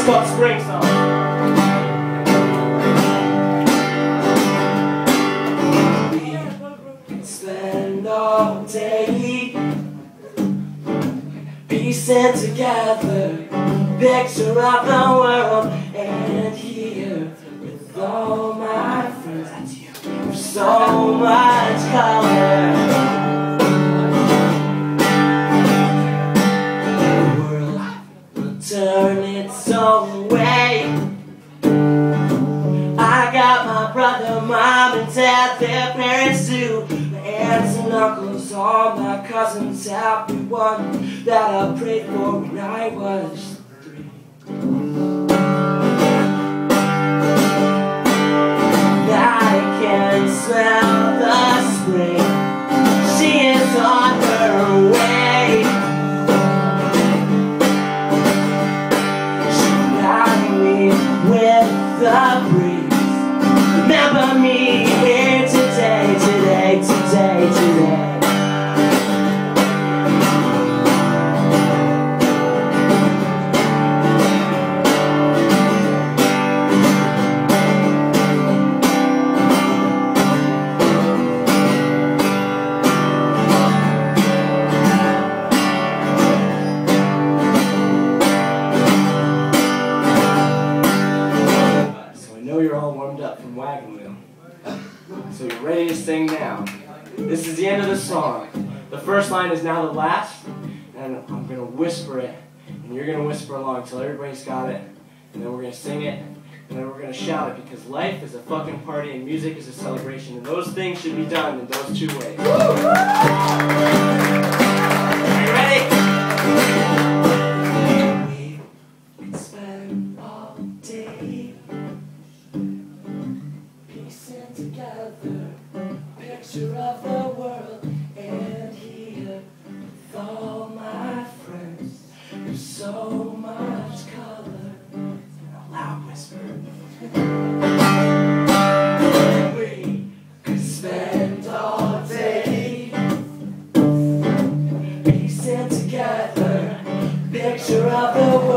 song's called Spring Song. spend all day piecing together. Picture of the world and here with all my friends. That's you. So much brother, mom, and dad, their parents too My aunts and uncles, all my cousins, everyone that I prayed for when I was three. Remember me you're all warmed up from Wagon Wheel. So you're ready to sing now. This is the end of the song. The first line is now the last, and I'm gonna whisper it, and you're gonna whisper along till everybody's got it, and then we're gonna sing it, and then we're gonna shout it because life is a fucking party and music is a celebration, and those things should be done in those two ways. Picture of the world